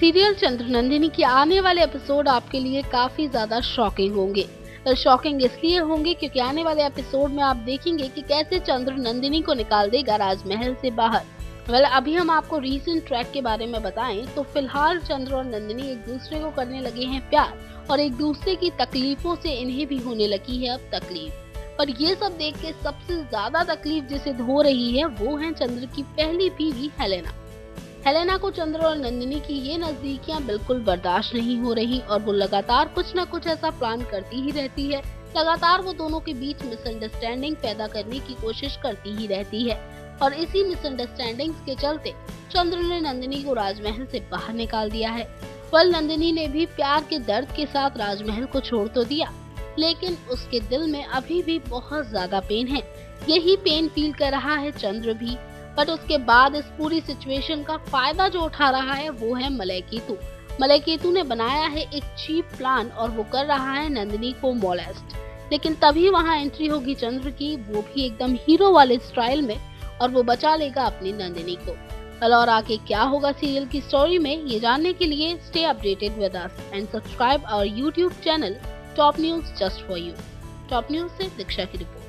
Serial Chandranandini के आने वाले एपिसोड आपके लिए काफ़ी ज़्यादा शॉकिंग होंगे। शॉकिंग इसलिए होंगे क्योंकि आने वाले एपिसोड में आप देखेंगे कि कैसे चंद्र नंदिनी को निकाल देगा राजमहल से बाहर। वेल, अभी हम आपको रीसेंट ट्रैक के बारे में बताएँ तो फ़िलहाल चंद्र और नंदिनी एक दूसरे को करने लगे हैं प्यार, और एक दूसरे की तकलीफों से इन्हें भी होने लगी है अब तकलीफ़। पर ये सब देख के सबसे ज़्यादा तकलीफ़ जिसे हो रही है, वो है चंद्र की पहली बीवी हेलेना। हेलेना को चंद्र और नंदिनी की ये नजदीकियाँ बिल्कुल बर्दाश्त नहीं हो रही और वो लगातार कुछ न कुछ ऐसा प्लान करती ही रहती है। लगातार वो दोनों के बीच मिसअंडरस्टैंडिंग पैदा करने की कोशिश करती ही रहती है। और इसी मिसअंडरस्टैंडिंग के चलते चंद्र ने नंदिनी को राजमहल से बाहर निकाल दिया है। पल नंदिनी ने भी प्यार के दर्द के साथ राजमहल को छोड़ तो दिया, लेकिन उसके दिल में अभी भी बहुत ज़्यादा पेन है। यही पेन फील कर रहा है चंद्र भी। बट उसके बाद इस पूरी सिचुएशन का फ़ायदा जो उठा रहा है, वो है मलय केतु मलय केतु ने बनाया है एक चीप प्लान और वो कर रहा है नंदिनी को मोलेस्ट लेकिन तभी वहाँ एंट्री होगी चंद्र की, वो भी एकदम हीरो वाले स्टाइल में और वो बचा लेगा अपनी नंदिनी को। कल और आगे क्या होगा सीरियल की स्टोरी में, ये जानने के लिए stay updated with us and subscribe our YouTube channel top news just for you top news से दीक्षा की रिपोर्ट